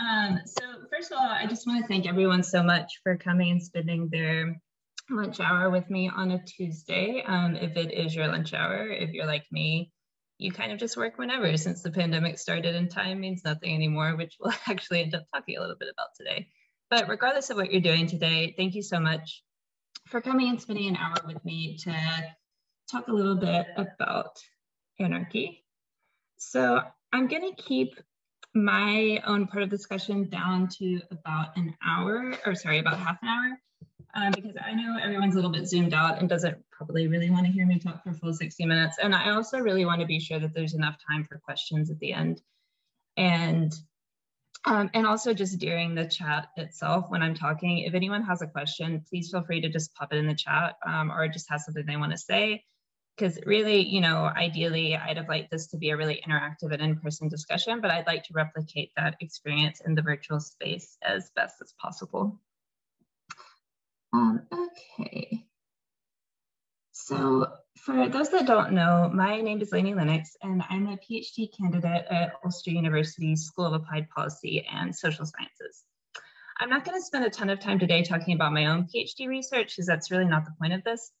Um, so first of all, I just want to thank everyone so much for coming and spending their lunch hour with me on a Tuesday. Um, if it is your lunch hour, if you're like me, you kind of just work whenever since the pandemic started and time means nothing anymore, which we'll actually end up talking a little bit about today. But regardless of what you're doing today, thank you so much for coming and spending an hour with me to talk a little bit about anarchy. So I'm going to keep my own part of the discussion down to about an hour, or sorry, about half an hour, um, because I know everyone's a little bit zoomed out and doesn't probably really want to hear me talk for full 60 minutes. And I also really want to be sure that there's enough time for questions at the end. And um, and also just during the chat itself, when I'm talking, if anyone has a question, please feel free to just pop it in the chat um, or just has something they want to say because really, you know, ideally, I'd have liked this to be a really interactive and in-person discussion, but I'd like to replicate that experience in the virtual space as best as possible. Um, okay. So for those that don't know, my name is Laney Lenox, and I'm a PhD candidate at Ulster University School of Applied Policy and Social Sciences. I'm not going to spend a ton of time today talking about my own PhD research, because that's really not the point of this.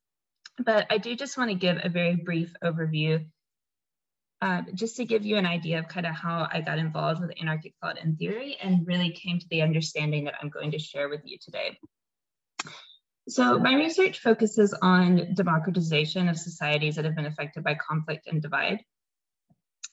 But I do just want to give a very brief overview uh, just to give you an idea of kind of how I got involved with anarchic thought and theory and really came to the understanding that I'm going to share with you today. So my research focuses on democratization of societies that have been affected by conflict and divide.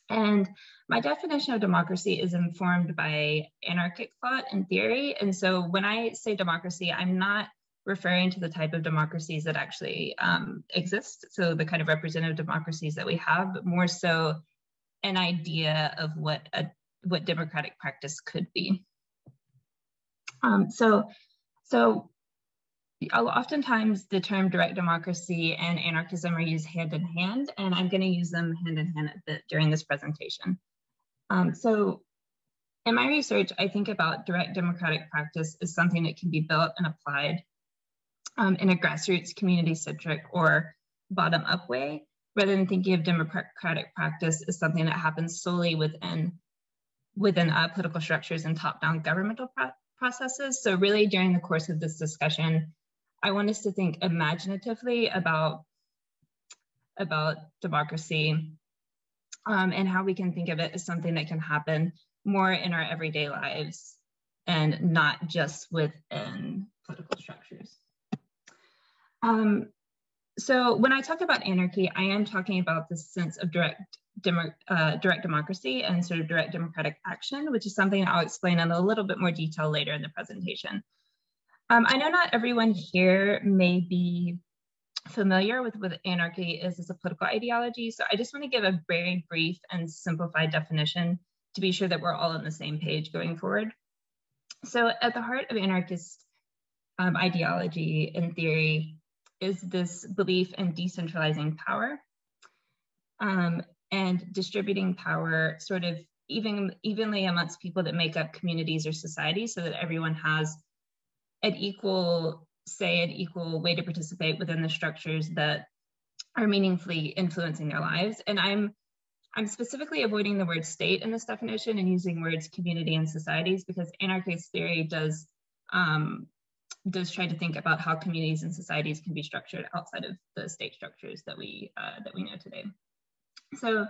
And my definition of democracy is informed by anarchic thought and theory. And so when I say democracy, I'm not referring to the type of democracies that actually um, exist. So the kind of representative democracies that we have, but more so an idea of what a what democratic practice could be. Um, so, so oftentimes the term direct democracy and anarchism are used hand in hand, and I'm going to use them hand in hand during this presentation. Um, so in my research, I think about direct democratic practice as something that can be built and applied um, in a grassroots, community centric, or bottom up way, rather than thinking of democratic practice as something that happens solely within within uh, political structures and top down governmental pro processes. So, really, during the course of this discussion, I want us to think imaginatively about about democracy um, and how we can think of it as something that can happen more in our everyday lives and not just within political structures. Um, so when I talk about anarchy, I am talking about this sense of direct, demo, uh, direct democracy and sort of direct democratic action, which is something I'll explain in a little bit more detail later in the presentation. Um, I know not everyone here may be familiar with what anarchy is as a political ideology, so I just want to give a very brief and simplified definition to be sure that we're all on the same page going forward. So at the heart of anarchist um, ideology and theory is this belief in decentralizing power um, and distributing power sort of even evenly amongst people that make up communities or societies so that everyone has an equal say an equal way to participate within the structures that are meaningfully influencing their lives. And i'm i'm specifically avoiding the word state in this definition and using words community and societies because anarchist theory does um, does try to think about how communities and societies can be structured outside of the state structures that we uh, that we know today. So,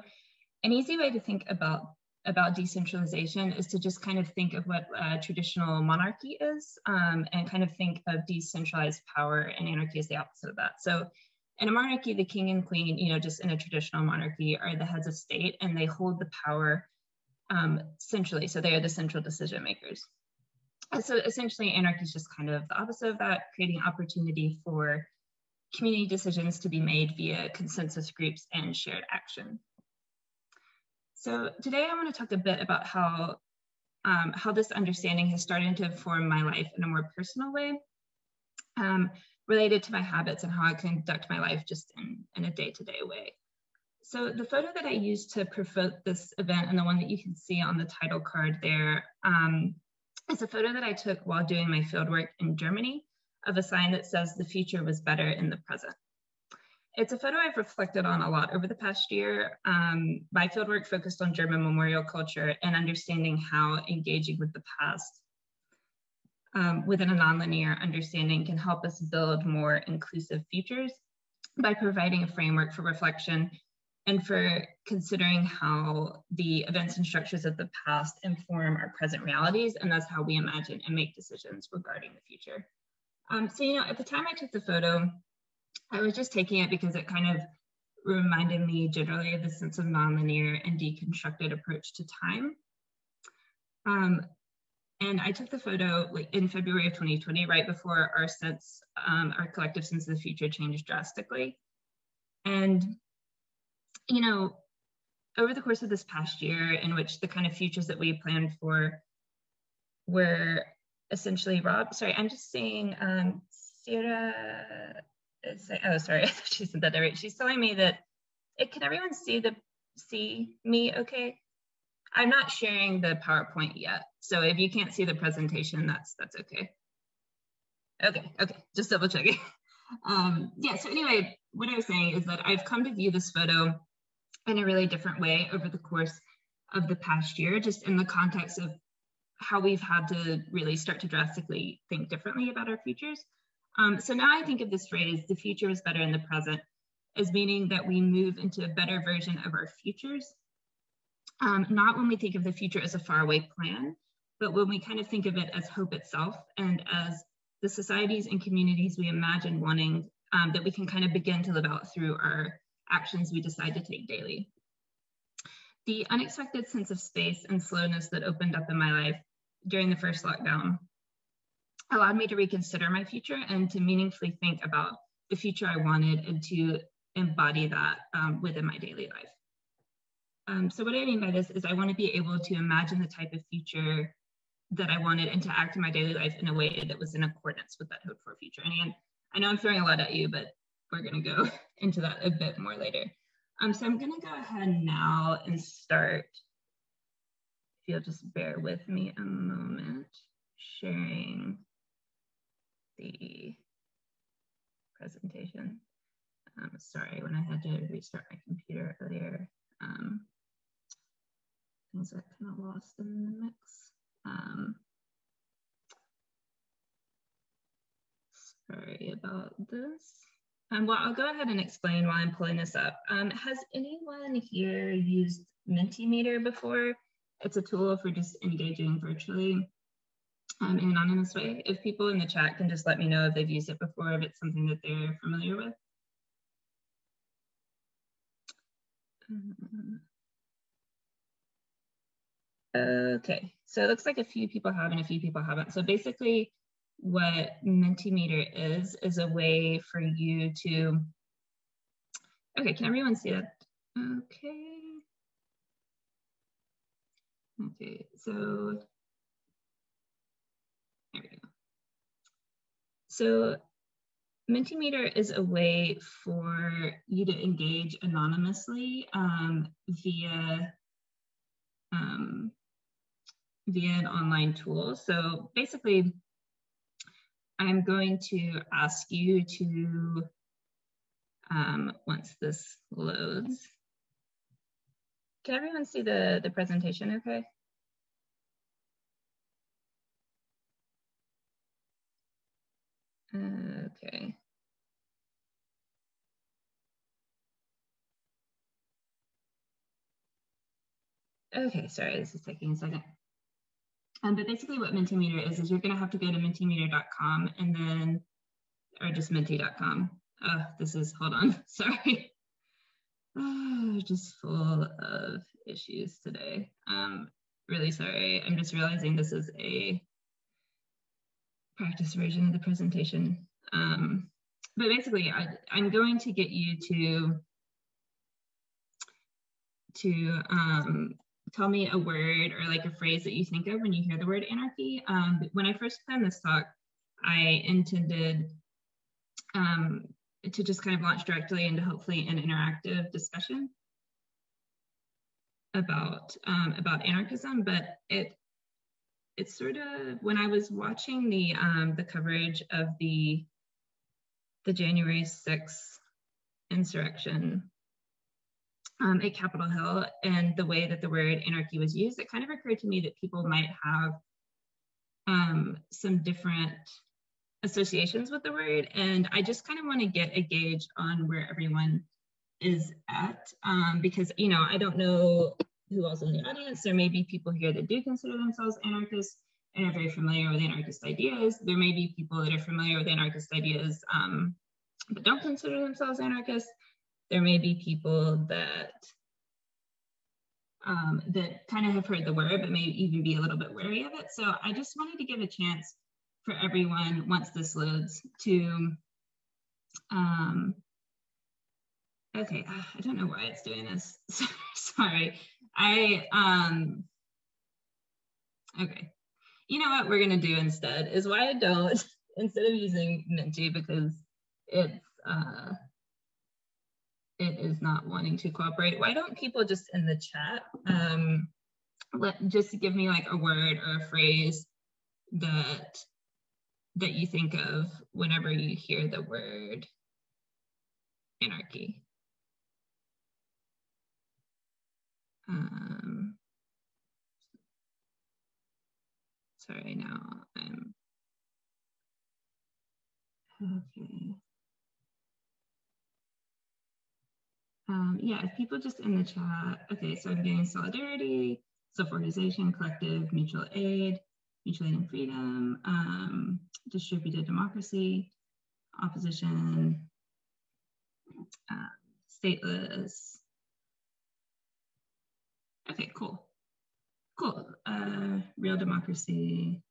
an easy way to think about about decentralization is to just kind of think of what uh, traditional monarchy is, um, and kind of think of decentralized power and anarchy as the opposite of that. So, in a monarchy, the king and queen, you know, just in a traditional monarchy, are the heads of state, and they hold the power um, centrally. So they are the central decision makers so essentially anarchy is just kind of the opposite of that, creating opportunity for community decisions to be made via consensus groups and shared action. So today I want to talk a bit about how, um, how this understanding has started to inform my life in a more personal way, um, related to my habits and how I conduct my life just in, in a day-to-day -day way. So the photo that I used to promote this event and the one that you can see on the title card there um, it's a photo that I took while doing my fieldwork in Germany of a sign that says the future was better in the present. it's a photo I've reflected on a lot over the past year. Um, my fieldwork focused on German memorial culture and understanding how engaging with the past um, within a nonlinear understanding can help us build more inclusive futures by providing a framework for reflection and for considering how the events and structures of the past inform our present realities, and that's how we imagine and make decisions regarding the future. Um, so, you know, at the time I took the photo, I was just taking it because it kind of reminded me generally of the sense of nonlinear and deconstructed approach to time. Um, and I took the photo like in February of 2020, right before our sense, um, our collective sense of the future changed drastically. And, you know, over the course of this past year, in which the kind of futures that we planned for were essentially Rob, sorry, I'm just seeing um, Sarah, oh, sorry, she said that right. She's telling me that, it, can everyone see the, see me okay? I'm not sharing the PowerPoint yet. So if you can't see the presentation, that's that's okay. Okay, okay, just double checking. Um, yeah, so anyway, what I was saying is that I've come to view this photo in a really different way over the course of the past year, just in the context of how we've had to really start to drastically think differently about our futures. Um, so now I think of this phrase, the future is better in the present, as meaning that we move into a better version of our futures um, not when we think of the future as a faraway plan, but when we kind of think of it as hope itself and as the societies and communities we imagine wanting um, that we can kind of begin to live out through our actions we decide to take daily. The unexpected sense of space and slowness that opened up in my life during the first lockdown allowed me to reconsider my future and to meaningfully think about the future I wanted and to embody that um, within my daily life. Um, so what I mean by this is I want to be able to imagine the type of future that I wanted and to act in my daily life in a way that was in accordance with that hope for future. And I know I'm throwing a lot at you, but we're going to go into that a bit more later. Um, so I'm going to go ahead now and start. If you'll just bear with me a moment, sharing the presentation. Um, sorry, when I had to restart my computer earlier, um, things got kind of lost in the mix. Um, sorry about this. Um, well, I'll go ahead and explain why I'm pulling this up. Um, has anyone here used Mentimeter before? It's a tool for just engaging virtually um, in an anonymous way. If people in the chat can just let me know if they've used it before, if it's something that they're familiar with. Um, Okay, so it looks like a few people have and a few people haven't. So basically what Mentimeter is, is a way for you to, okay, can everyone see that? Okay. Okay, so there we go. So Mentimeter is a way for you to engage anonymously um, via um, via an online tool. So basically, I'm going to ask you to, um, once this loads, can everyone see the, the presentation okay? Okay. Okay, sorry, this is taking a second. Um, but basically what Mentimeter is, is you're gonna have to go to mentimeter.com and then, or just menti.com. Oh, this is, hold on, sorry. Oh, just full of issues today. Um, really sorry. I'm just realizing this is a practice version of the presentation. Um, but basically, I, I'm going to get you to to um, tell me a word or like a phrase that you think of when you hear the word anarchy. Um, when I first planned this talk, I intended um, to just kind of launch directly into hopefully an interactive discussion about um, about anarchism, but it it's sort of when I was watching the um, the coverage of the the January 6th insurrection um, at Capitol Hill and the way that the word anarchy was used, it kind of occurred to me that people might have um, some different associations with the word. And I just kind of want to get a gauge on where everyone is at um, because, you know, I don't know who else in the audience. There may be people here that do consider themselves anarchists and are very familiar with anarchist ideas. There may be people that are familiar with anarchist ideas um, but don't consider themselves anarchists. There may be people that um, that kind of have heard the word, but may even be a little bit wary of it. So I just wanted to give a chance for everyone once this loads to, um, okay, I don't know why it's doing this. Sorry. I, um, okay. You know what we're gonna do instead is why I don't, instead of using Menti because it's, uh, it is not wanting to cooperate. Why don't people just in the chat, um, let, just give me like a word or a phrase that that you think of whenever you hear the word anarchy. Um, sorry, now I'm, okay. Um, yeah, if people just in the chat, okay, so I'm getting solidarity, self-organization, collective, mutual aid, mutual aid and freedom, um, distributed democracy, opposition, uh, stateless. Okay, cool. Cool. Uh, real democracy.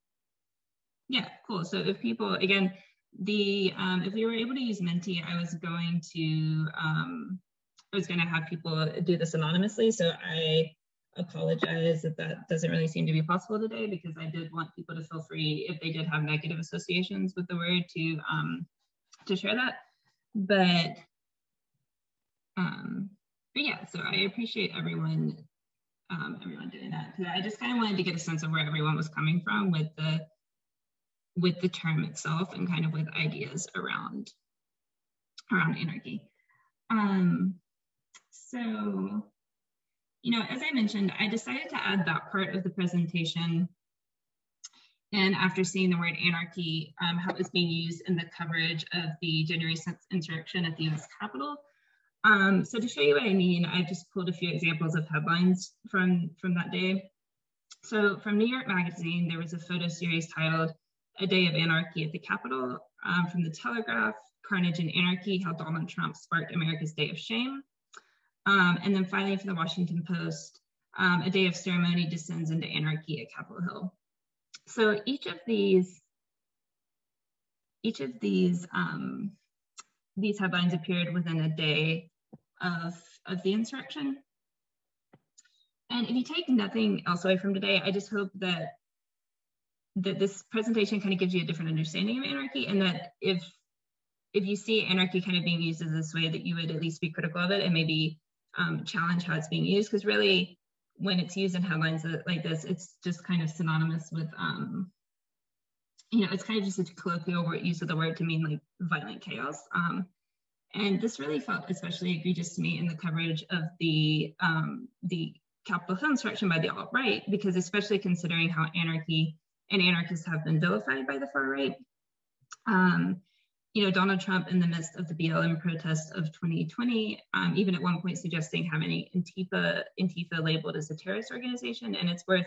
Yeah, cool. So if people, again, the um, if we were able to use Menti, I was going to um, I was going to have people do this anonymously. So I apologize that that doesn't really seem to be possible today because I did want people to feel free if they did have negative associations with the word to um, to share that. But um, but yeah, so I appreciate everyone um, everyone doing that. I just kind of wanted to get a sense of where everyone was coming from with the with the term itself and kind of with ideas around around anarchy. Um, so you know, as I mentioned, I decided to add that part of the presentation. And after seeing the word anarchy, um, how it was being used in the coverage of the January 6th insurrection at the US Capitol. Um, so to show you what I mean, I just pulled a few examples of headlines from, from that day. So from New York Magazine, there was a photo series titled A Day of Anarchy at the Capitol. Um, from the Telegraph, Carnage and Anarchy, How Donald Trump Sparked America's Day of Shame. Um, and then finally for the Washington Post, um, a day of ceremony descends into anarchy at Capitol Hill. So each of these, each of these, um, these headlines appeared within a day of, of the insurrection. And if you take nothing else away from today, I just hope that that this presentation kind of gives you a different understanding of anarchy and that if if you see anarchy kind of being used as this way that you would at least be critical of it and maybe um, challenge how it's being used because really when it's used in headlines like this, it's just kind of synonymous with, um, you know, it's kind of just a colloquial use of the word to mean like violent chaos. Um, and this really felt especially egregious to me in the coverage of the um, the Capitol Hill insurrection by the alt-right, because especially considering how anarchy and anarchists have been vilified by the far right. Um, you know, Donald Trump in the midst of the BLM protests of 2020, um, even at one point suggesting having Antifa, Antifa labeled as a terrorist organization. And it's worth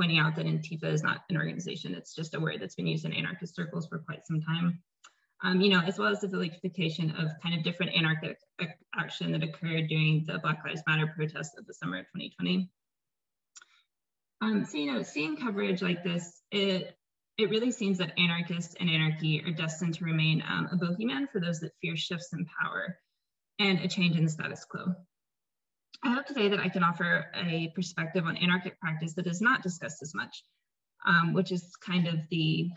pointing out that Antifa is not an organization. It's just a word that's been used in anarchist circles for quite some time. Um, you know, as well as the vilification of kind of different anarchic action that occurred during the Black Lives Matter protests of the summer of 2020. Um, so, you know, seeing coverage like this, it it really seems that anarchists and anarchy are destined to remain um, a bogeyman for those that fear shifts in power and a change in the status quo. I hope today that I can offer a perspective on anarchic practice that is not discussed as much, um, which is kind of the,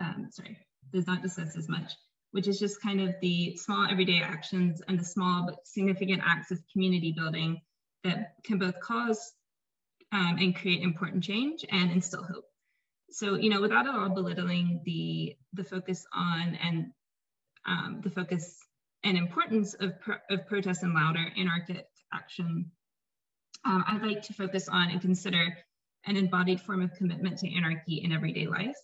um, sorry, does not discuss as much, which is just kind of the small everyday actions and the small but significant acts of community building that can both cause um, and create important change and instill hope so you know without at all belittling the the focus on and um, the focus and importance of, pro of protest and louder anarchic action, um, I'd like to focus on and consider an embodied form of commitment to anarchy in everyday life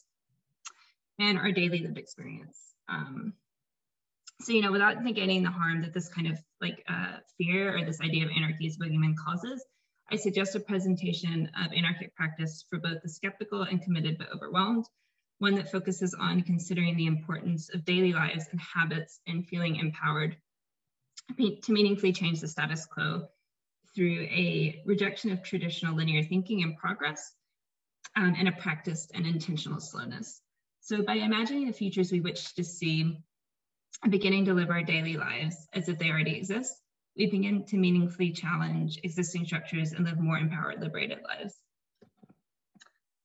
and our daily lived experience. Um, so, you know, without negating the harm that this kind of like uh, fear or this idea of anarchy as boogeyman causes, I suggest a presentation of anarchic practice for both the skeptical and committed but overwhelmed, one that focuses on considering the importance of daily lives and habits and feeling empowered to meaningfully change the status quo through a rejection of traditional linear thinking and progress um, and a practiced and intentional slowness. So by imagining the futures we wish to see beginning to live our daily lives as if they already exist, we begin to meaningfully challenge existing structures and live more empowered, liberated lives.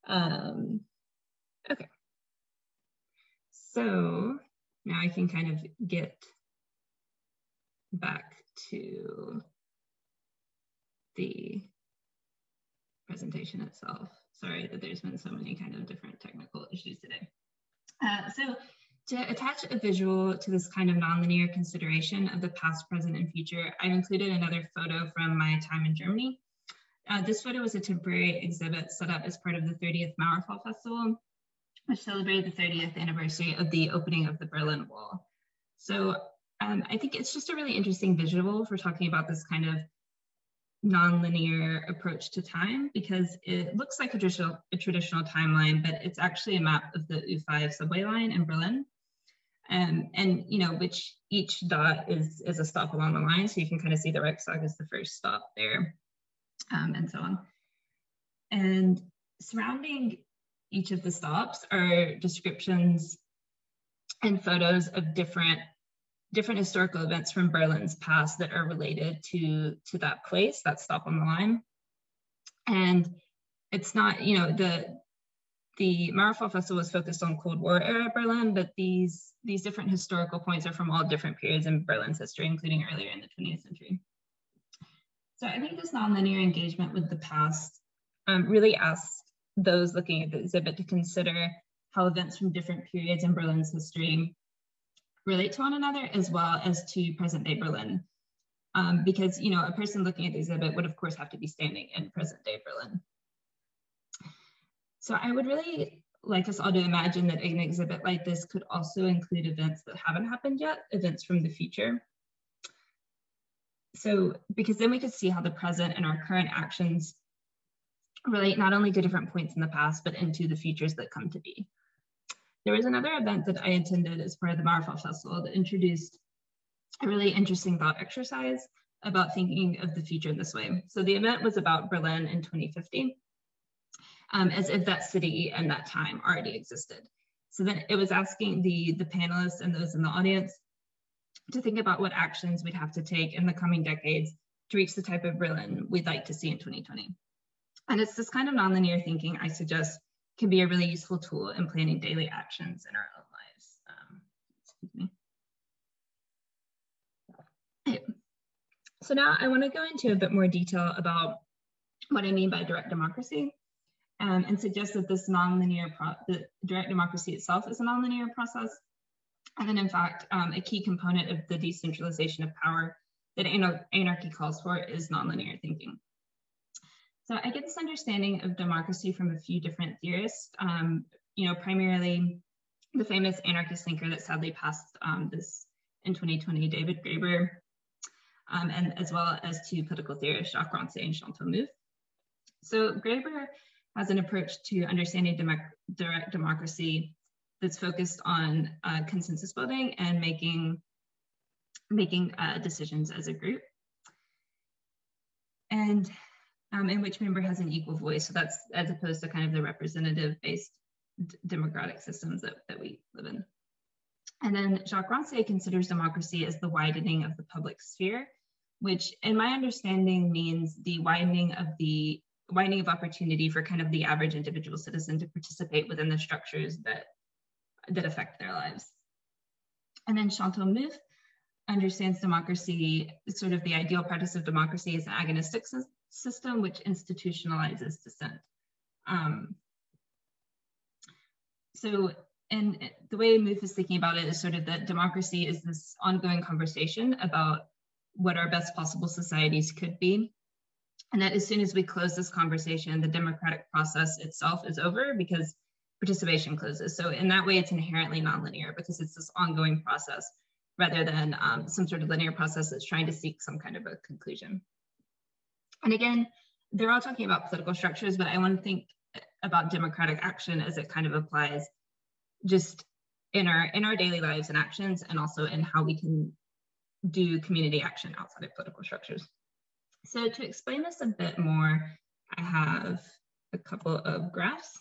Um, okay. So now I can kind of get back to the presentation itself. Sorry that there's been so many kind of different technical issues today. Uh, so to attach a visual to this kind of nonlinear consideration of the past, present, and future, I've included another photo from my time in Germany. Uh, this photo was a temporary exhibit set up as part of the 30th Mauerfall Festival, which celebrated the 30th anniversary of the opening of the Berlin Wall. So um, I think it's just a really interesting visual for talking about this kind of nonlinear approach to time because it looks like a traditional, a traditional timeline, but it's actually a map of the U5 subway line in Berlin. Um, and you know, which each dot is, is a stop along the line. So you can kind of see the Reichstag is the first stop there um, and so on. And surrounding each of the stops are descriptions and photos of different different historical events from Berlin's past that are related to, to that place, that stop on the line. And it's not, you know, the the Mauerfall Festival was focused on Cold War era Berlin, but these these different historical points are from all different periods in Berlin's history, including earlier in the 20th century. So I think this nonlinear engagement with the past um, really asks those looking at the exhibit to consider how events from different periods in Berlin's history relate to one another as well as to present day Berlin. Um, because you know a person looking at the exhibit would of course have to be standing in present day Berlin. So I would really like us all to imagine that an exhibit like this could also include events that haven't happened yet, events from the future. So because then we could see how the present and our current actions relate not only to different points in the past, but into the futures that come to be. There was another event that I attended as part of the Mauerfall Festival that introduced a really interesting thought exercise about thinking of the future in this way. So the event was about Berlin in 2050, um, as if that city and that time already existed. So then it was asking the, the panelists and those in the audience to think about what actions we'd have to take in the coming decades to reach the type of Berlin we'd like to see in 2020. And it's this kind of nonlinear thinking I suggest can be a really useful tool in planning daily actions in our own lives. Um, excuse me. So now I want to go into a bit more detail about what I mean by direct democracy um, and suggest that this nonlinear, the direct democracy itself is a nonlinear process. And then in fact, um, a key component of the decentralization of power that anarchy calls for is nonlinear thinking. So I get this understanding of democracy from a few different theorists, um, you know, primarily the famous anarchist thinker that sadly passed um, this in 2020, David Graeber, um, and as well as two political theorists, Jacques Rancière and Chantal Mouffe. So Graeber has an approach to understanding direct democracy that's focused on uh, consensus building and making, making uh, decisions as a group. And um, in which member has an equal voice. So that's as opposed to kind of the representative based democratic systems that, that we live in. And then Jacques Rancière considers democracy as the widening of the public sphere, which in my understanding means the widening of the widening of opportunity for kind of the average individual citizen to participate within the structures that, that affect their lives. And then Chantal Mouffe understands democracy, sort of the ideal practice of democracy as an agonistic system which institutionalizes dissent. Um, so and the way Mouffe is thinking about it is sort of that democracy is this ongoing conversation about what our best possible societies could be. And that as soon as we close this conversation, the democratic process itself is over because participation closes. So in that way, it's inherently nonlinear because it's this ongoing process rather than um, some sort of linear process that's trying to seek some kind of a conclusion. And again, they're all talking about political structures, but I want to think about democratic action as it kind of applies just in our in our daily lives and actions and also in how we can do community action outside of political structures. So to explain this a bit more, I have a couple of graphs.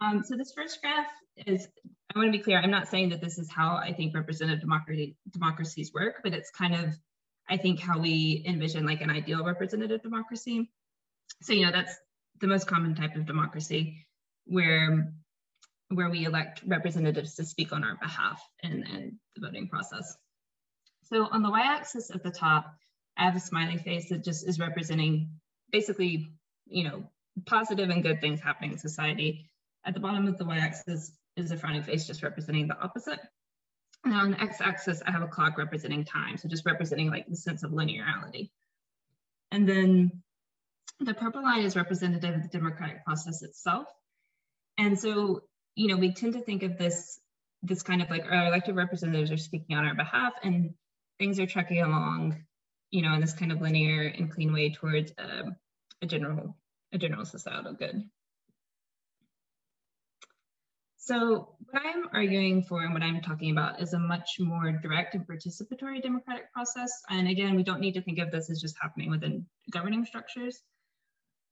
Um, so this first graph is, I want to be clear, I'm not saying that this is how I think representative democracy, democracies work, but it's kind of, I think, how we envision like an ideal representative democracy. So, you know, that's the most common type of democracy where where we elect representatives to speak on our behalf in, in the voting process. So on the y-axis at the top, I have a smiley face that just is representing basically, you know, positive and good things happening in society. At the bottom of the y-axis is a frowning face just representing the opposite. And on the x-axis, I have a clock representing time, so just representing like the sense of linearity. And then the purple line is representative of the democratic process itself. And so you know, we tend to think of this this kind of like our elected representatives are speaking on our behalf and things are trucking along, you know, in this kind of linear and clean way towards a, a general a general societal good. So what I'm arguing for and what I'm talking about is a much more direct and participatory democratic process. And again, we don't need to think of this as just happening within governing structures.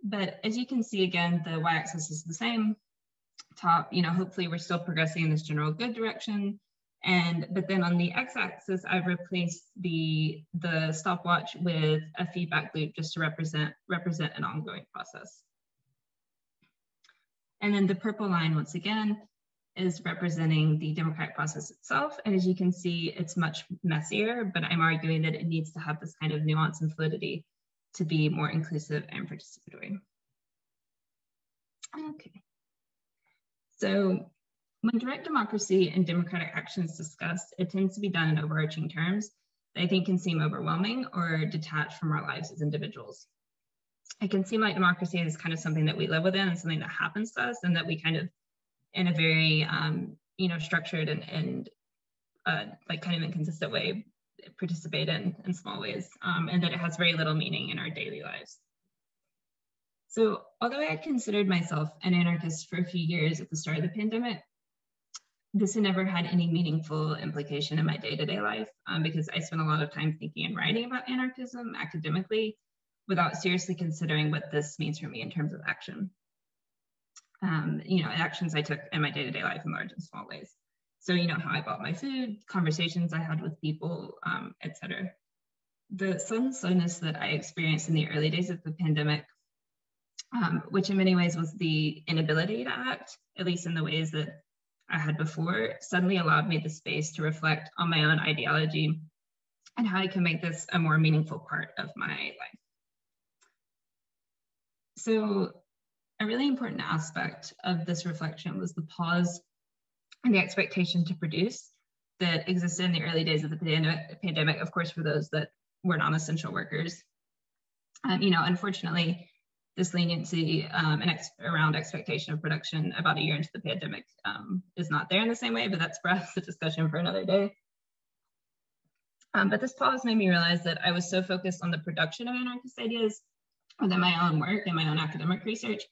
But as you can see, again, the y-axis is the same top, you know, hopefully we're still progressing in this general good direction. And but then on the x-axis, I've replaced the the stopwatch with a feedback loop just to represent represent an ongoing process. And then the purple line, once again, is representing the democratic process itself. And as you can see, it's much messier, but I'm arguing that it needs to have this kind of nuance and fluidity to be more inclusive and participatory. Okay. So when direct democracy and democratic action is discussed, it tends to be done in overarching terms that I think can seem overwhelming or detached from our lives as individuals. It can seem like democracy is kind of something that we live within and something that happens to us and that we kind of in a very um, you know structured and, and uh, like kind of inconsistent way participate in in small ways um, and that it has very little meaning in our daily lives. So although I had considered myself an anarchist for a few years at the start of the pandemic, this had never had any meaningful implication in my day-to-day life um, because I spent a lot of time thinking and writing about anarchism academically without seriously considering what this means for me in terms of action. Um, you know, actions I took in my day-to-day life in large and small ways. So, you know, how I bought my food, conversations I had with people, um, et cetera. The sudden slowness that I experienced in the early days of the pandemic um, which in many ways was the inability to act, at least in the ways that I had before, suddenly allowed me the space to reflect on my own ideology and how I can make this a more meaningful part of my life. So, a really important aspect of this reflection was the pause and the expectation to produce that existed in the early days of the pandemic, of course, for those that were non essential workers. Um, you know, unfortunately, this leniency um, and ex- around expectation of production about a year into the pandemic um, is not there in the same way, but that's perhaps a discussion for another day. Um, but this pause made me realize that I was so focused on the production of anarchist ideas within my own work and my own academic research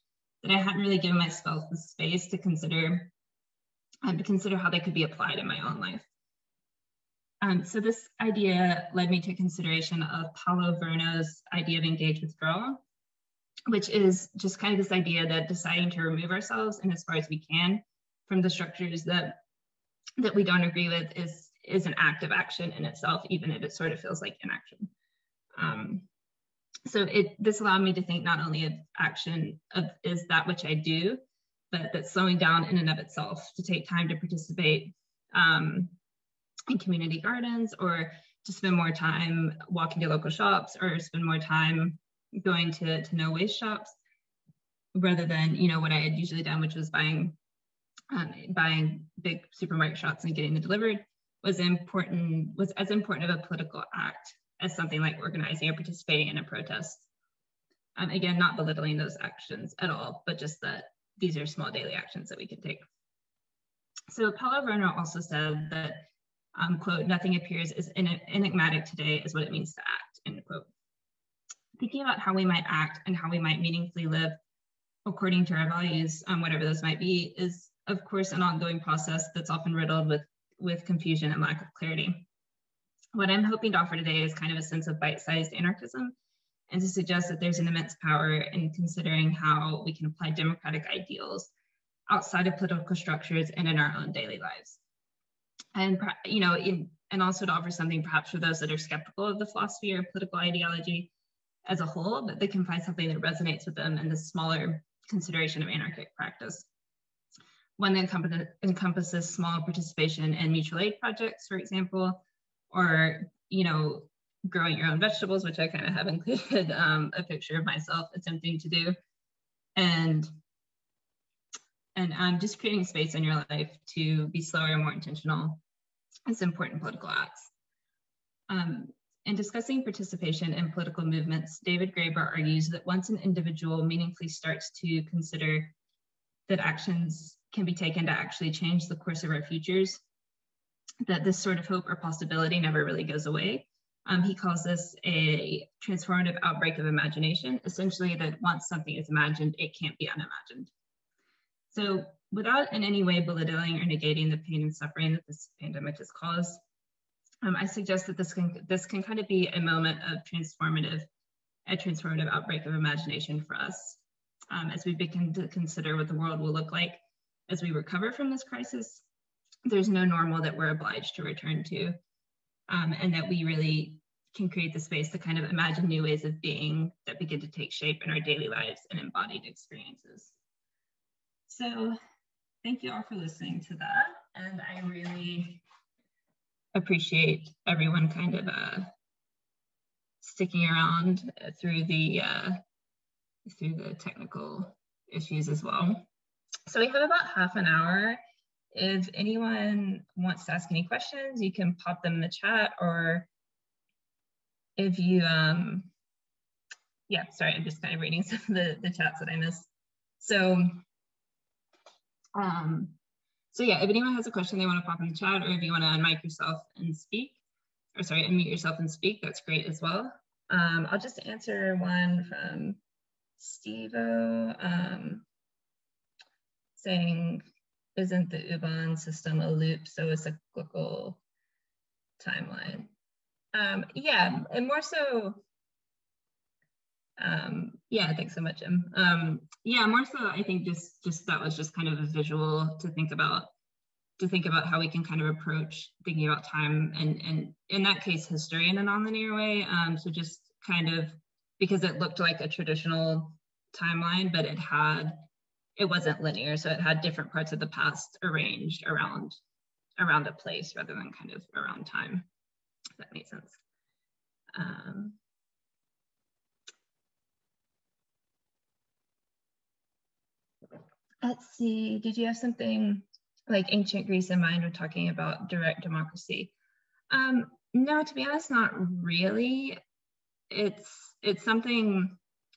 that I hadn't really given myself the space to consider um, to consider how they could be applied in my own life. Um, so this idea led me to consideration of Paolo Virno's idea of engaged withdrawal, which is just kind of this idea that deciding to remove ourselves and as far as we can from the structures that that we don't agree with is is an act of action in itself, even if it sort of feels like inaction. Um, so it this allowed me to think not only of action of is that which I do, but that slowing down in and of itself to take time to participate um, in community gardens or to spend more time walking to local shops or spend more time going to, to no waste shops rather than, you know, what I had usually done, which was buying um, buying big supermarket shops and getting them delivered was important was as important of a political act as something like organizing or participating in a protest. Um, again, not belittling those actions at all, but just that these are small daily actions that we can take. So Paolo Virno also said that, um, quote, nothing appears as enigmatic today as what it means to act, end quote. Thinking about how we might act and how we might meaningfully live according to our values, um, whatever those might be, is of course an ongoing process that's often riddled with, with confusion and lack of clarity. What I'm hoping to offer today is kind of a sense of bite-sized anarchism and to suggest that there's an immense power in considering how we can apply democratic ideals outside of political structures and in our own daily lives. And, you know, in, and also to offer something perhaps for those that are skeptical of the philosophy or political ideology as a whole, but they can find something that resonates with them in the smaller consideration of anarchic practice. One that encompasses small participation in mutual aid projects, for example, or, you know, growing your own vegetables, which I kind of have included um, a picture of myself attempting to do. And and um, just creating space in your life to be slower and more intentional It's important political acts. Um, in discussing participation in political movements, David Graeber argues that once an individual meaningfully starts to consider that actions can be taken to actually change the course of our futures, that this sort of hope or possibility never really goes away. Um, he calls this a transformative outbreak of imagination, essentially that once something is imagined, it can't be unimagined. So without in any way belittling or negating the pain and suffering that this pandemic has caused, um, I suggest that this can, this can kind of be a moment of transformative, a transformative outbreak of imagination for us um, as we begin to consider what the world will look like as we recover from this crisis. There's no normal that we're obliged to return to, um, and that we really can create the space to kind of imagine new ways of being that begin to take shape in our daily lives and embodied experiences. So thank you all for listening to that. And I really appreciate everyone kind of uh, sticking around through the uh, through the technical issues as well. So we have about half an hour. If anyone wants to ask any questions, you can pop them in the chat or if you, um, yeah, sorry, I'm just kind of reading some of the, the chats that I missed. So, um, so yeah, if anyone has a question they want to pop in the chat, or if you want to unmic yourself and speak, or sorry, unmute yourself and speak, that's great as well. Um, I'll just answer one from Stevo um, saying, isn't the U-Bahn system a loop, so a cyclical timeline? Um, yeah, and more so, um, yeah, thanks so much, Jim. Um, yeah, more so, I think just just that was just kind of a visual to think about to think about how we can kind of approach thinking about time and and in that case history in a nonlinear way. Um, so just kind of because it looked like a traditional timeline, but it had it wasn't linear, so it had different parts of the past arranged around around a place rather than kind of around time. If that makes sense. Um, let's see, did you have something like ancient Greece in mind when talking about direct democracy? Um, no, to be honest, not really. It's it's something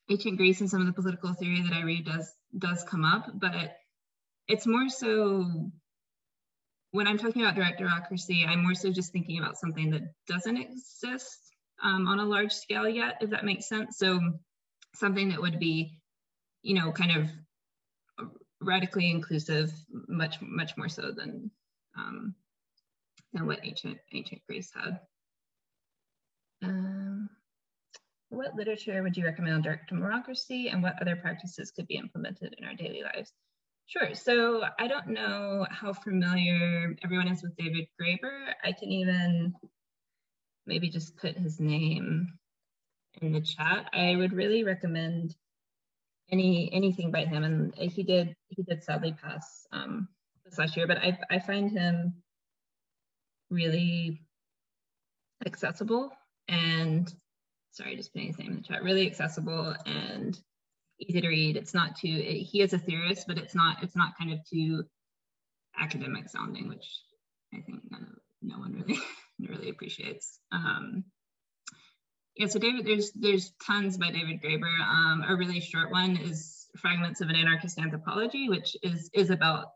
ancient Greece and some of the political theory that I read does does come up, but it's more so when I'm talking about direct democracy, I'm more so just thinking about something that doesn't exist um, on a large scale yet, if that makes sense. So something that would be, you know, kind of radically inclusive, much much more so than um, than what ancient ancient Greece had. Um, what literature would you recommend on direct democracy, and what other practices could be implemented in our daily lives? Sure. So I don't know how familiar everyone is with David Graeber. I can even maybe just put his name in the chat. I would really recommend any anything by him, and he did he did sadly pass um, this last year, but I I find him really accessible and sorry, just putting his name in the chat. Really accessible and easy to read. It's not too. It, he is a theorist, but it's not it's not kind of too academic sounding, which I think none of, no one really really appreciates. Um, yeah, so David, there's there's tons by David Graeber. Um, a really short one is Fragments of an Anarchist Anthropology, which is is about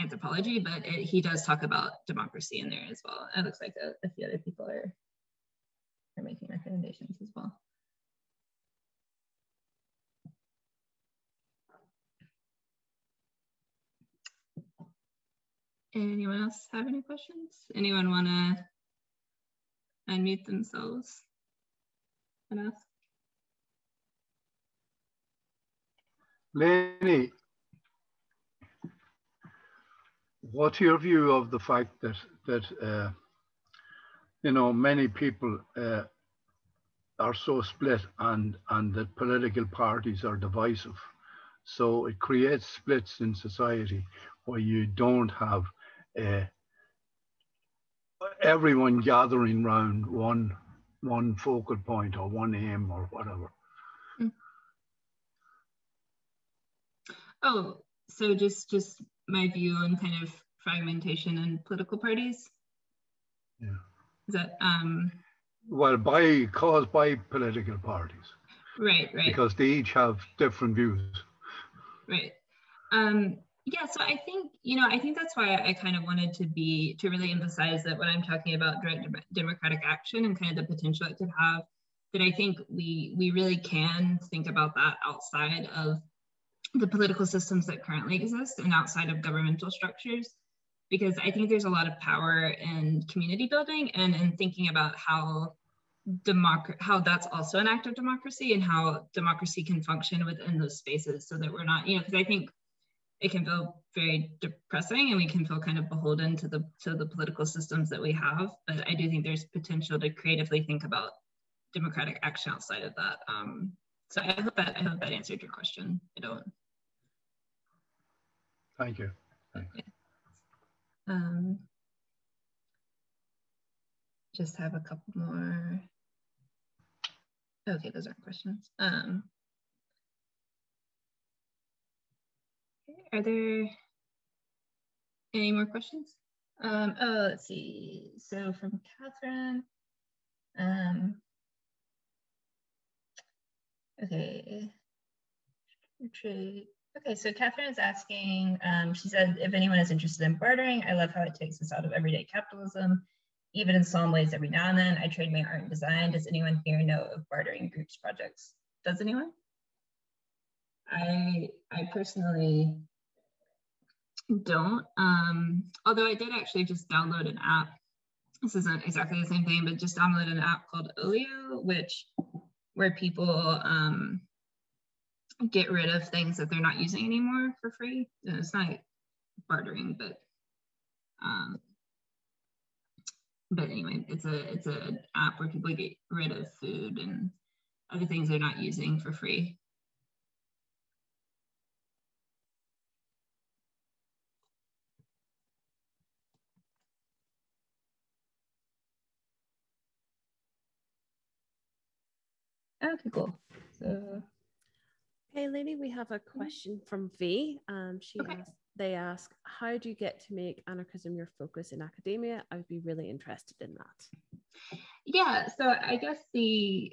anthropology, but it, he does talk about democracy in there as well. It looks like a, a few other people are are making recommendations as well. Anyone else have any questions? Anyone want to unmute themselves and ask? Laney, what's your view of the fact that that uh, you know many people uh, are so split and and that political parties are divisive, so it creates splits in society where you don't have uh, everyone gathering around one one focal point or one aim or whatever. Hmm. Oh, so just just my view on kind of fragmentation in political parties. Yeah. Is that um well by caused by political parties. Right, right. Because they each have different views. Right. Um yeah, so I think, you know, I think that's why I kind of wanted to be, to really emphasize that when I'm talking about direct democratic action and kind of the potential it could have, that I think we, we really can think about that outside of the political systems that currently exist and outside of governmental structures, because I think there's a lot of power in community building and in thinking about how democ- how that's also an act of democracy and how democracy can function within those spaces so that we're not, you know, because I think it can feel very depressing and we can feel kind of beholden to the to the political systems that we have. But i do think there's potential to creatively think about democratic action outside of that. Um, so i hope that i hope that answered your question. I don't. Thank you. Thanks. Um, just have a couple more. Okay those aren't questions. Um, Are there any more questions? Um, oh, let's see. So from Catherine. Um, okay. Okay, so Catherine is asking, um, she said, if anyone is interested in bartering, I love how it takes us out of everyday capitalism, even in small ways every now and then. I trade my art and design. Does anyone here know of bartering groups projects? Does anyone? I, I personally don't. Um, although I did actually just download an app. This isn't exactly the same thing, but just download an app called Olio, which where people um, get rid of things that they're not using anymore for free. It's not bartering, but um, but anyway, it's a it's an app where people get rid of food and other things they're not using for free. Okay, cool. So, hey, Lily, we have a question from V. Um, she okay. asked, they ask, how do you get to make anarchism your focus in academia? I would be really interested in that. Yeah, so I guess the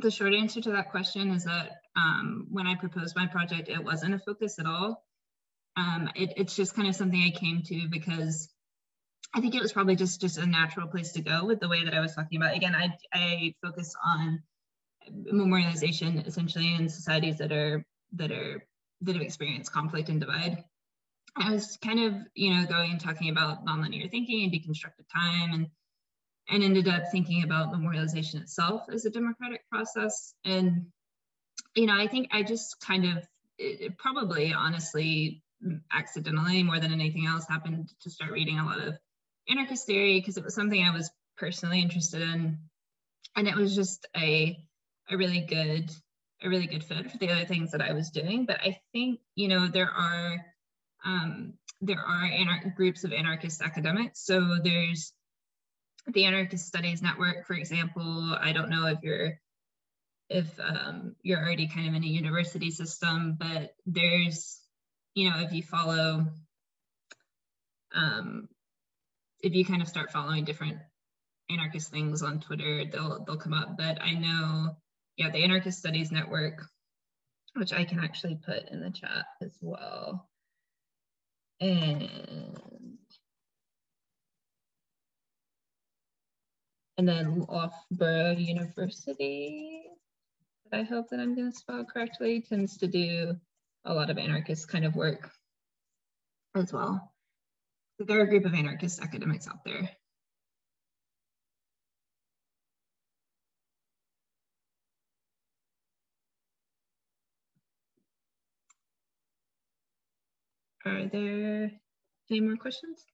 the short answer to that question is that um, when I proposed my project, it wasn't a focus at all. Um, it, it's just kind of something I came to because I think it was probably just just a natural place to go with the way that I was talking about. Again, I I focus on memorialization essentially in societies that are that are that have experienced conflict and divide. I was kind of, you know, going and talking about nonlinear thinking and deconstructed time and and ended up thinking about memorialization itself as a democratic process. And, you know, I think I just kind of it, probably honestly accidentally more than anything else happened to start reading a lot of anarchist theory because it was something I was personally interested in. And it was just a a really good a really good fit for the other things that I was doing. But I think you know there are um, there are anar- groups of anarchist academics. So there's the Anarchist Studies Network, for example. I don't know if you're if um, you're already kind of in a university system, but there's you know if you follow um, if you kind of start following different anarchist things on Twitter, they'll they'll come up. But I know, yeah, the Anarchist Studies Network, which I can actually put in the chat as well. And and then Loughborough University, I hope that I'm going to spell correctly, tends to do a lot of anarchist kind of work as well. There are a group of anarchist academics out there. Are there any more questions?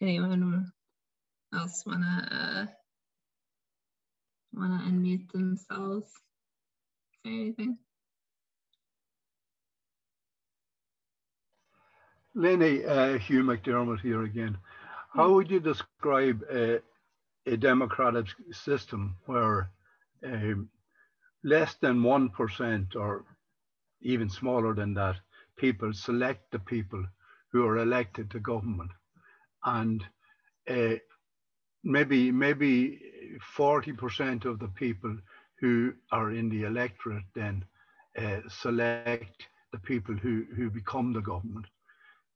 Anyone else wanna uh, wanna unmute themselves? Say anything? Laney, uh, Hugh McDermott here again. How would you describe a, a democratic system where um, less than 1% or even smaller than that, people select the people who are elected to government? And uh, maybe maybe 40% of the people who are in the electorate then uh, select the people who, who become the government.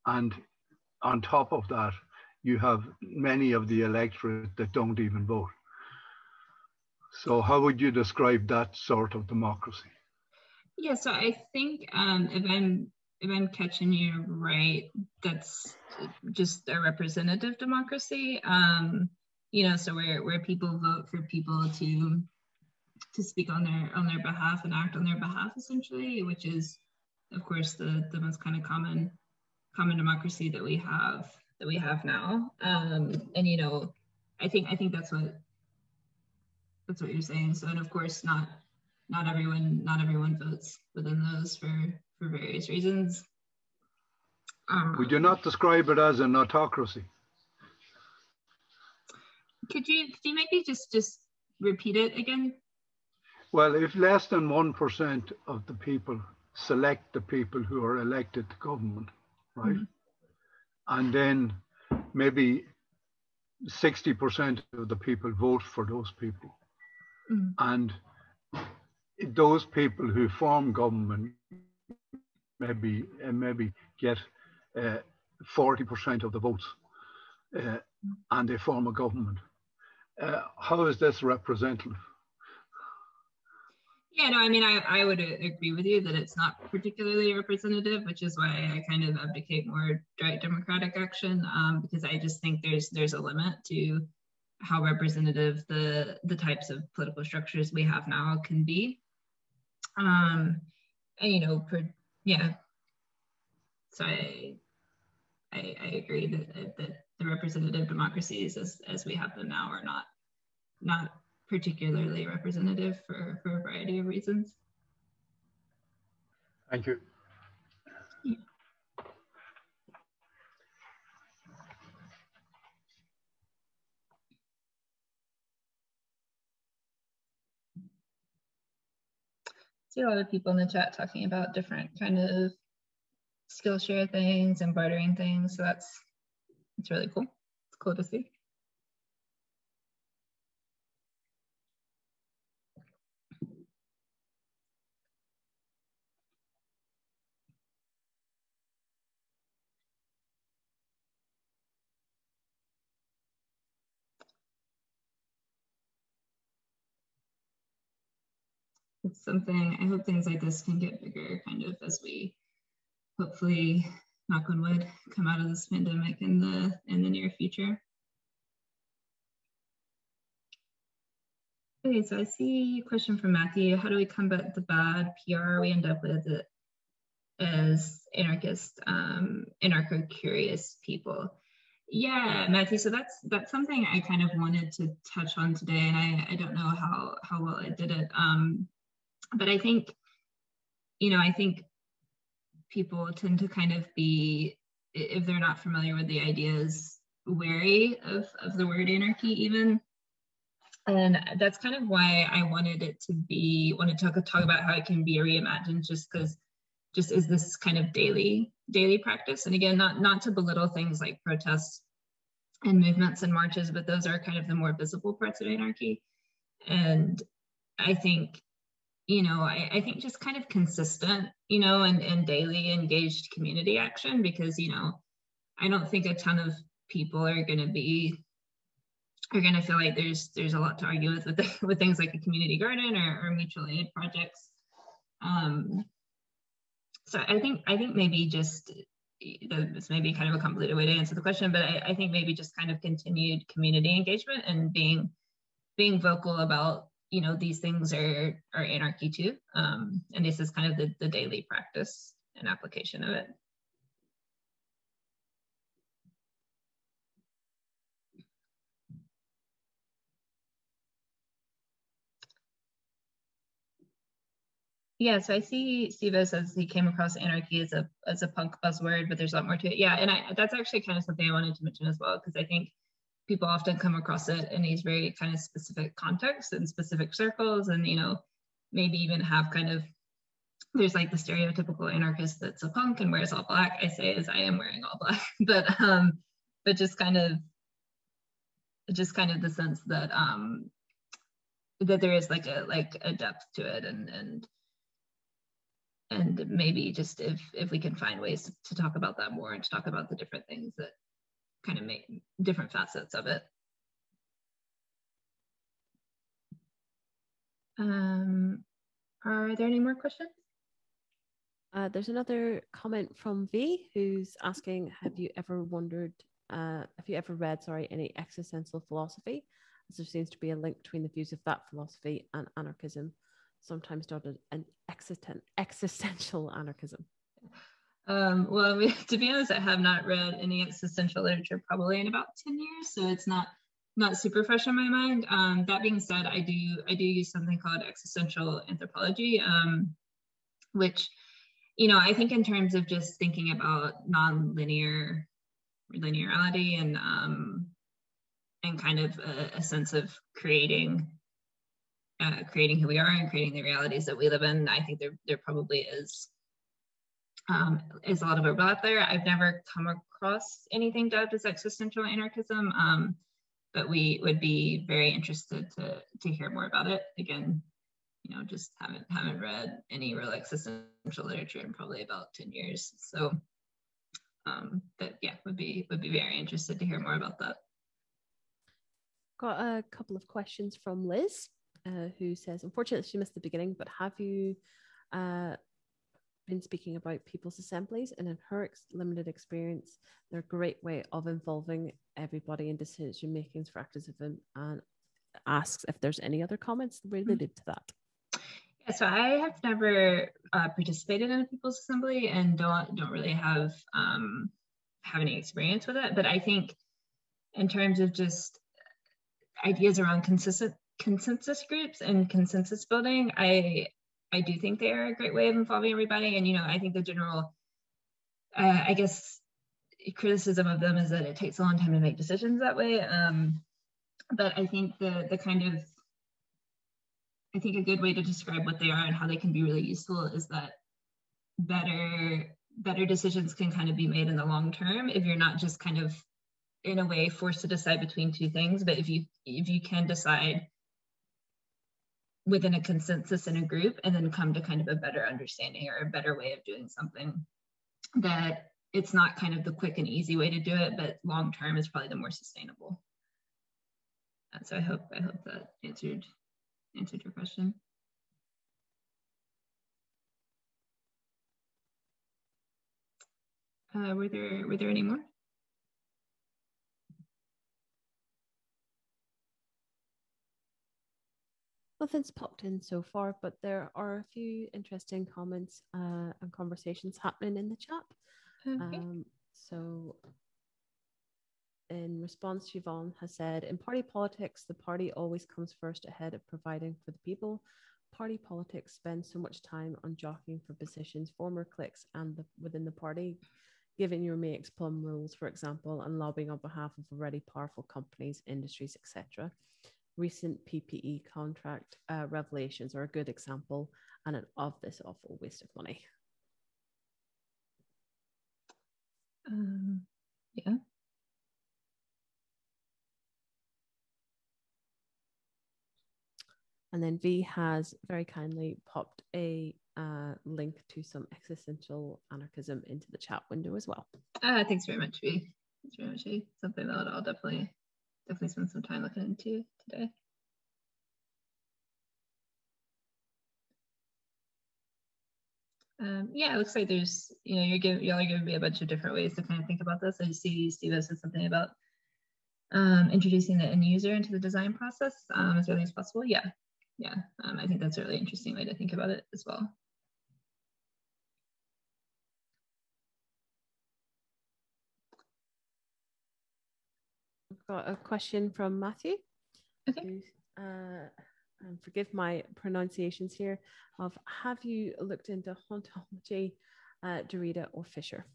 And on top of that, you have many of the electorate that don't even vote. So how would you describe that sort of democracy? Yeah, so I think um, if I'm if I'm catching you right, that's just a representative democracy. Um, you know, so where where people vote for people to to speak on their on their behalf and act on their behalf, essentially, which is, of course, the the most kind of common common democracy that we have that we have now. Um, and you know, I think I think that's what that's what you're saying. So, and of course, not not everyone not everyone votes within those for for various reasons. Um, Would you not describe it as an autocracy? Could you could you maybe just just repeat it again? Well, if less than one percent of the people select the people who are elected to government, right, mm-hmm. and then maybe sixty percent of the people vote for those people, mm-hmm. and those people who form government maybe maybe get uh, forty percent of the votes, uh, and they form a government. Uh, how is this representative? Yeah, no, I mean, I, I would agree with you that it's not particularly representative, which is why I kind of advocate more direct democratic action, um, because I just think there's there's a limit to how representative the the types of political structures we have now can be. Um, and you know, per, yeah. So I, I, I agree that, that the representative democracies as, as we have them now are not not particularly representative for, for a variety of reasons. Thank you. Yeah. see a lot of people in the chat talking about different kind of Skillshare things and bartering things. So that's it's really cool. It's cool to see. It's something I hope things like this can get bigger kind of as we hopefully knock on wood come out of this pandemic in the in the near future. Okay, so I see a question from Matthew. How do we combat the bad PR we end up with as anarchist, um, anarcho-curious people? Yeah, Matthew. So that's that's something I kind of wanted to touch on today, and I I don't know how how well I did it. Um, but I think, you know, I think people tend to kind of be if they're not familiar with the ideas wary of of the word anarchy even. And that's kind of why i wanted it to be wanted to talk, talk about how it can be reimagined just because just is this kind of daily daily practice. And again not not to belittle things like protests and movements and marches but those are kind of the more visible parts of anarchy. And i think you know I, I think just kind of consistent you know and, and daily engaged community action because you know i don't think a ton of people are going to be are going to feel like there's there's a lot to argue with with, with things like a community garden or, or mutual aid projects. Um, so i think i think maybe just this may be kind of a complicated way to answer the question but I, I think maybe just kind of continued community engagement and being being vocal about you know these things are are anarchy too um, and this is kind of the, the daily practice and application of it Yeah, so I see Siva says he came across anarchy as a as a punk buzzword, but there's a lot more to it. Yeah, and I, that's actually kind of something I wanted to mention as well because I think people often come across it in these very kind of specific contexts and specific circles, and you know maybe even have kind of there's like the stereotypical anarchist that's a punk and wears all black. I say as I am wearing all black, but um, but just kind of just kind of the sense that um that there is like a like a depth to it and and and maybe just if if we can find ways to, to talk about that more and to talk about the different things that kind of make different facets of it um are there any more questions uh, there's another comment from V who's asking, have you ever wondered, uh, have you ever read, sorry, any existential philosophy? As there seems to be a link between the views of that philosophy and anarchism sometimes dotted an existential anarchism? Um, well, to be honest, I have not read any existential literature probably in about 10 years, so it's not not super fresh in my mind. Um, that being said, I do I do use something called existential anthropology, um, which you know I think in terms of just thinking about non-linear linearity and um, and kind of a, a sense of creating uh, creating who we are and creating the realities that we live in. I think there there probably is um, is a lot of overlap there. I've never come across anything dubbed as existential anarchism, um, but we would be very interested to to hear more about it. Again, you know, just haven't haven't read any real existential literature in probably about ten years. So, um, but yeah, would be would be very interested to hear more about that. Got a couple of questions from Liz uh, who says, unfortunately, she missed the beginning, but have you uh, been speaking about people's assemblies? And in her ex- limited experience, they're a great way of involving everybody in decision making for activism and asks if there's any other comments related mm-hmm. to that. Yeah, so I have never uh, participated in a people's assembly and don't don't really have um, have any experience with it. But I think in terms of just ideas around consistent consensus groups and consensus building, I I do think they are a great way of involving everybody. And you know, I think the general, uh, I guess, criticism of them is that it takes a long time to make decisions that way. Um, but I think the the kind of I think a good way to describe what they are and how they can be really useful is that better better decisions can kind of be made in the long term if you're not just kind of in a way forced to decide between two things but if you if you can decide within a consensus in a group and then come to kind of a better understanding or a better way of doing something. That it's not kind of the quick and easy way to do it but long term is probably the more sustainable. And so i hope i hope that answered answered your question. Uh, were there were there any more Nothing's popped in so far, but there are a few interesting comments uh, and conversations happening in the chat. Okay. Um, so in response, Yvonne has said, in party politics, the party always comes first ahead of providing for the people. Party politics spends so much time on jockeying for positions, former cliques, and the, within the party, giving your mates plum rules, for example, and lobbying on behalf of already powerful companies, industries, etc. Recent PPE contract uh, revelations are a good example and an, of this awful waste of money. Um, yeah. And then V has very kindly popped a uh, link to some existential anarchism into the chat window as well. Uh, thanks very much, V. Thanks very much, V. Something that I'll definitely definitely spend some time looking into today. Um, yeah, it looks like there's, you know, you're giving, y'all are giving me a bunch of different ways to kind of think about this. I see Steve said something about um, introducing the end user into the design process um, as early as possible. Yeah, yeah, um, I think that's a really interesting way to think about it as well. Got a question from Matthew. Okay. Uh, and forgive my pronunciations here, of have you looked into hauntology, uh, Derrida, or Fisher?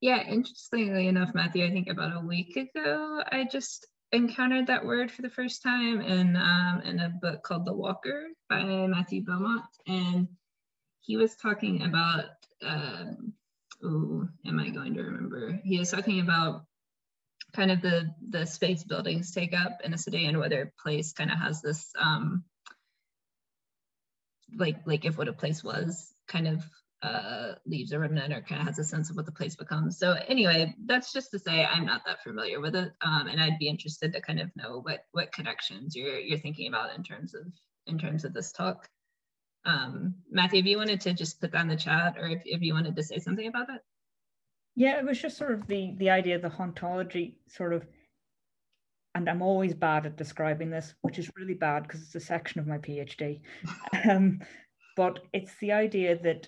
Yeah, interestingly enough, Matthew, I think about a week ago, I just encountered that word for the first time in um, in a book called The Walker by Matthew Beaumont, and he was talking about. Um, oh, am I going to remember? He was talking about kind of the the space buildings take up in a city and whether place kind of has this um, like like if what a place was kind of uh, leaves a remnant or kind of has a sense of what the place becomes. So anyway, that's just to say I'm not that familiar with it, um, and I'd be interested to kind of know what what connections you're you're thinking about in terms of in terms of this talk. Um, Matthew, if you wanted to just put that in the chat, or if, if you wanted to say something about that. Yeah, it was just sort of the the idea of the hauntology sort of and I'm always bad at describing this, which is really bad because it's a section of my PhD. um, but it's the idea that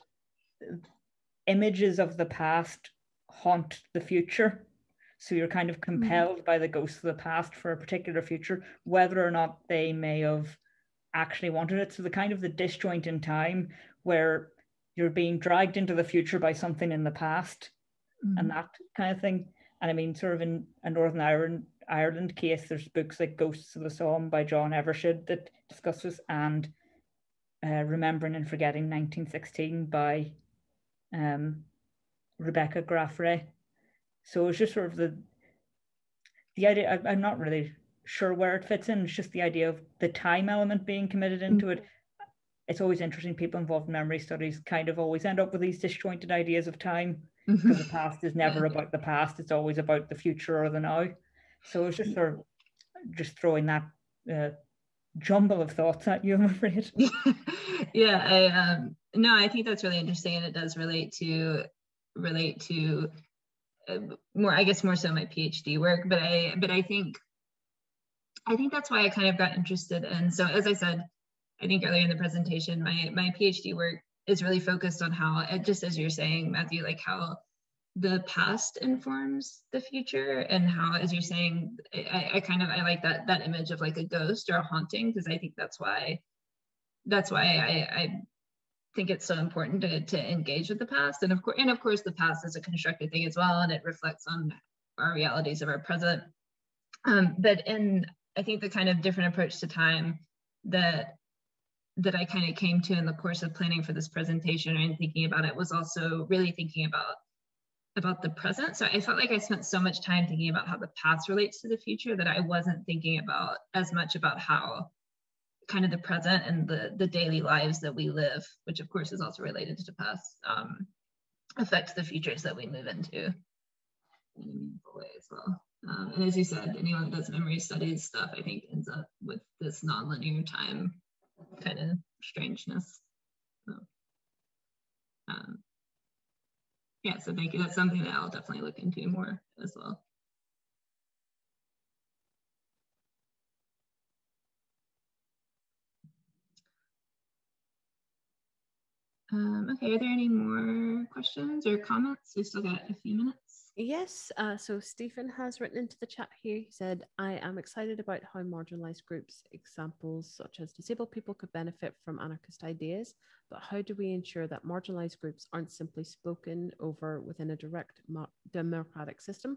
images of the past haunt the future. So you're kind of hmm. compelled mm-hmm. by the ghosts of the past for a particular future, whether or not they may have actually wanted it. So the kind of the disjoint in time where you're being dragged into the future by something in the past mm-hmm. and that kind of thing. And I mean, sort of in a Northern Ireland Ireland case, there's books like Ghosts of the Somme by John Evershed that discusses and uh, Remembering and Forgetting 1916 by um, Rebecca Graff-McRae. So it's just sort of the the idea. I, am not really sure where it fits in. It's just the idea of the time element being committed into mm-hmm. it. It's always interesting. People involved in memory studies kind of always end up with these disjointed ideas of time because mm-hmm. the past is never about the past. It's always about the future or the now. So it's just sort of just throwing that uh, jumble of thoughts at you, I'm afraid. yeah, I um no, I think that's really interesting, and it does relate to relate to uh, more, I guess, more so my PhD work. But I but I think I think that's why I kind of got interested in. So as I said, I think earlier in the presentation, my my PhD work is really focused on how, just as you're saying, Matthew, like how the past informs the future and how as you're saying I, I kind of i like that that image of like a ghost or a haunting because i think that's why that's why I, I think it's so important to, to engage with the past. And of course and of course the past is a constructed thing as well and it reflects on our realities of our present. Um, but in i think the kind of different approach to time that that i kind of came to in the course of planning for this presentation and thinking about it was also really thinking about about the present. So I felt like I spent so much time thinking about how the past relates to the future that I wasn't thinking about as much about how kind of the present and the the daily lives that we live, which of course is also related to the past, um, affects the futures that we move into in a meaningful way as well. Um, and as you said, anyone that does memory studies stuff, I think ends up with this nonlinear time kind of strangeness. So, um, yeah, so thank you. That's something that I'll definitely look into more as well. Um, okay, are there any more questions or comments? We still got a few minutes. Yes, uh, so Stephen has written into the chat here. He said, I am excited about how marginalized groups, examples such as disabled people, could benefit from anarchist ideas, but how do we ensure that marginalized groups aren't simply spoken over within a direct democratic system?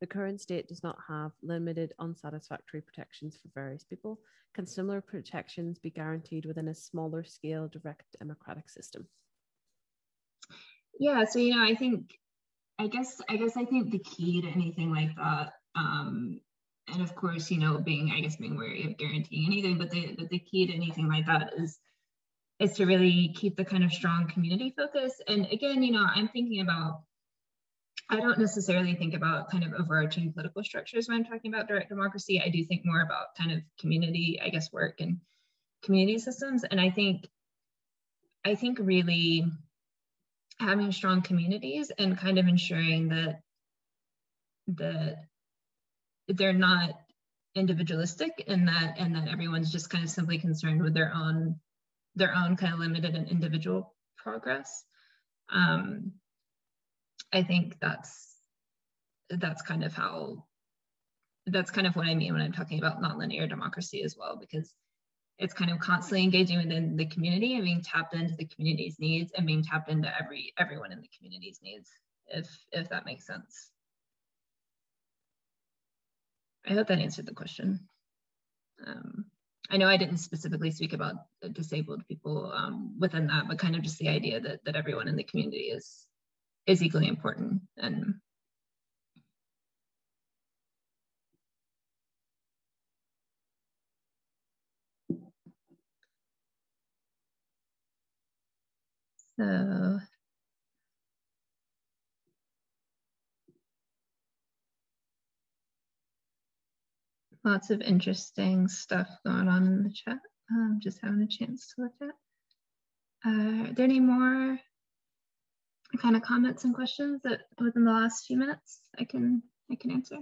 The current state does not have limited, unsatisfactory protections for various people. Can similar protections be guaranteed within a smaller scale direct democratic system? Yeah, so you know, I think I guess I guess I think the key to anything like that, um, and of course, you know, being I guess being wary of guaranteeing anything, but the but the key to anything like that is is to really keep the kind of strong community focus. And again, you know, I'm thinking about I don't necessarily think about kind of overarching political structures when I'm talking about direct democracy. I do think more about kind of community, I guess, work and community systems. And I think I think really having strong communities and kind of ensuring that that they're not individualistic and that and that everyone's just kind of simply concerned with their own their own kind of limited and individual progress. Um i think that's that's kind of how that's kind of what i mean when i'm talking about nonlinear democracy as well because it's kind of constantly engaging within the community and being tapped into the community's needs and being tapped into every everyone in the community's needs if if that makes sense. I hope that answered the question. Um, i know i didn't specifically speak about disabled people um, within that but kind of just the idea that that everyone in the community is is equally important and So lots of interesting stuff going on in the chat. I'm um, just having a chance to look at. Uh, are there any more kind of comments and questions that within the last few minutes I can I can answer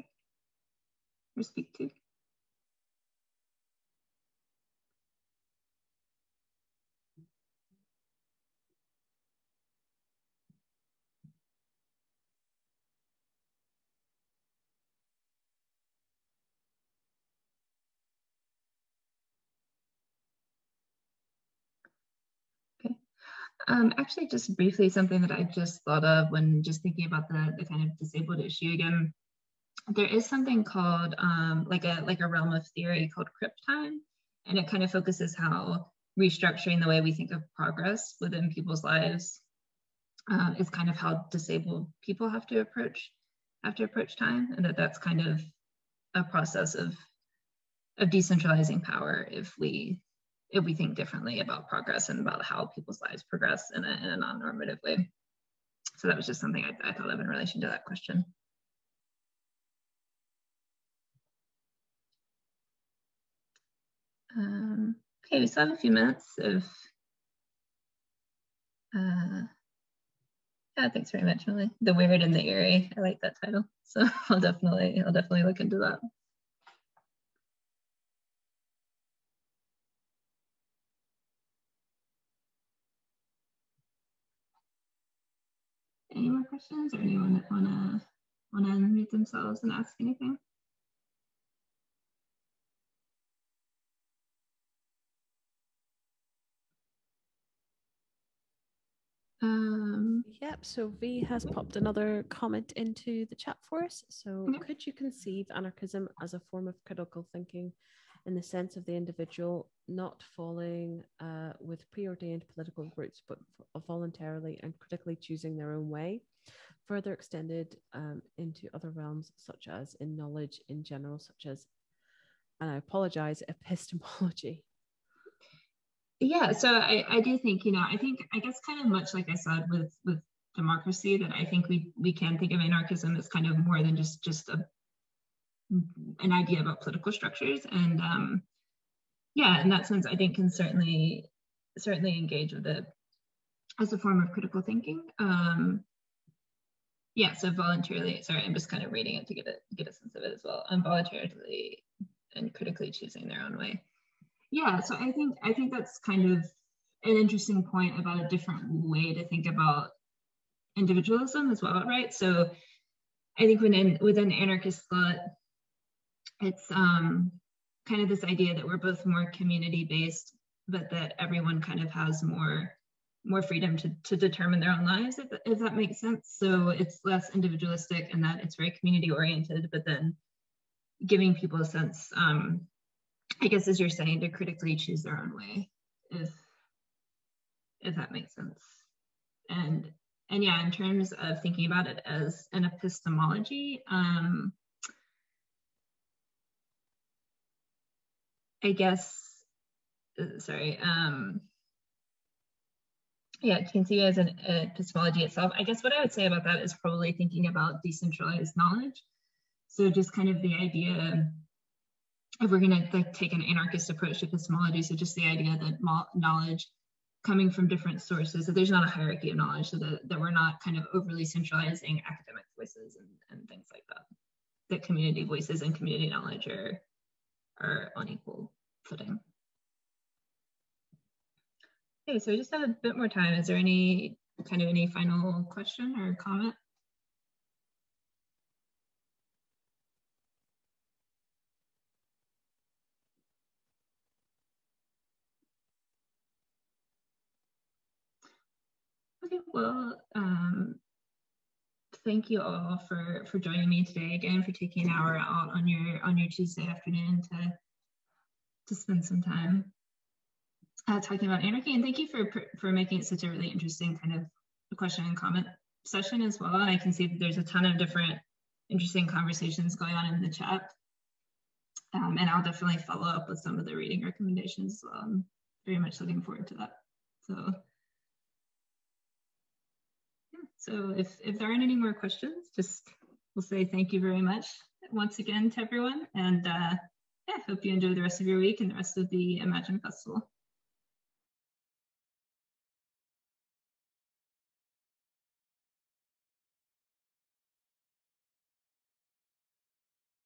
or speak to? Um, actually, just briefly, something that I just thought of when just thinking about the, the kind of disabled issue again. There is something called um, like a like a realm of theory called crip time, and it kind of focuses how restructuring the way we think of progress within people's lives uh, is kind of how disabled people have to approach have to approach time, and that that's kind of a process of of decentralizing power if we if we think differently about progress and about how people's lives progress in a, in a non-normative way. So that was just something I, I thought of in relation to that question. Um, okay, we still have a few minutes of, uh, yeah, thanks very much, Emily. The Weird and the Eerie, I like that title. So I'll definitely, I'll definitely look into that. Any more questions or anyone wanna wanna unmute themselves and ask anything? Um, yep, so V has popped another comment into the chat for us. So, could you conceive anarchism as a form of critical thinking in the sense of the individual not falling uh, with preordained political groups, but voluntarily and critically choosing their own way, further extended um, into other realms, such as in knowledge in general, such as, and I apologize, epistemology. Yeah, so I, I do think, you know, I think, I guess kind of much like I said with, with democracy, that I think we, we can think of anarchism as kind of more than just, just a an idea about political structures. And um, yeah in that sense i think can certainly certainly engage with it as a form of critical thinking. Um, yeah so voluntarily sorry i'm just kind of reading it to get a get a sense of it as well. And voluntarily and critically choosing their own way. Yeah so i think i think that's kind of an interesting point about a different way to think about individualism as well right? So I think within within anarchist thought, it's um, kind of this idea that we're both more community based, but that everyone kind of has more more freedom to, to determine their own lives, if, if that makes sense. So it's less individualistic and that it's very community oriented, but then giving people a sense, um, I guess, as you're saying, to critically choose their own way, if if that makes sense. And and yeah, in terms of thinking about it as an epistemology, um, I guess, uh, sorry, um, yeah, can see as an epistemology itself. I guess what I would say about that is probably thinking about decentralized knowledge. So just kind of the idea, if we're going to like, take an anarchist approach to epistemology, so just the idea that knowledge coming from different sources, that there's not a hierarchy of knowledge, so that, that we're not kind of overly centralizing academic voices and, and things like that. That community voices and community knowledge are, are on equal footing. Okay, so we just have a bit more time. Is there any kind of any final question or comment? Okay, well, um, thank you all for for joining me today again for taking an hour out on your on your Tuesday afternoon to to spend some time uh, talking about anarchy. And thank you for for making it such a really interesting kind of question and comment session as well. And I can see that there's a ton of different interesting conversations going on in the chat. Um, and I'll definitely follow up with some of the reading recommendations. I'm very much looking forward to that. So so if, if there aren't any more questions, just we'll say thank you very much once again to everyone. And uh, yeah, hope you enjoy the rest of your week and the rest of the Imagine Festival.